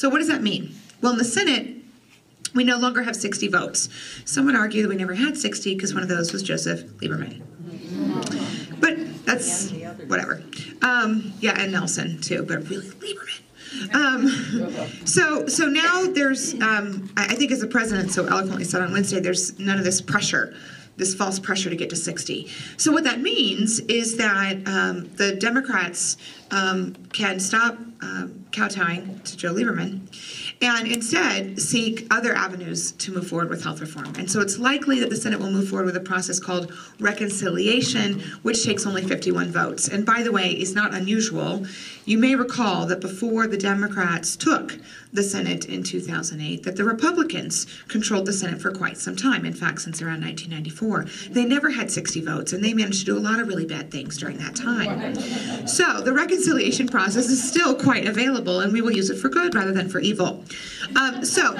So what does that mean? Well, in the Senate, we no longer have 60 votes. Some would argue that we never had 60 because one of those was Joseph Lieberman. But that's whatever. Um, yeah, and Nelson too, but really Lieberman. Um, so, so now there's, um, I I think as the president so eloquently said on Wednesday, there's none of this pressure, this false pressure to get to 60. So what that means is that um, the Democrats um, can stop um, kowtowing to Joe Lieberman and instead seek other avenues to move forward with health reform. And so it's likely that the Senate will move forward with a process called reconciliation, which takes only 51 votes. And by the way, is not unusual. You may recall that before the Democrats took the Senate in 2008, that the Republicans controlled the Senate for quite some time. In fact, since around 1994, they never had 60 votes, and they managed to do a lot of really bad things during that time. So the reconciliation process is still quite available, and we will use it for good rather than for evil. Um, so.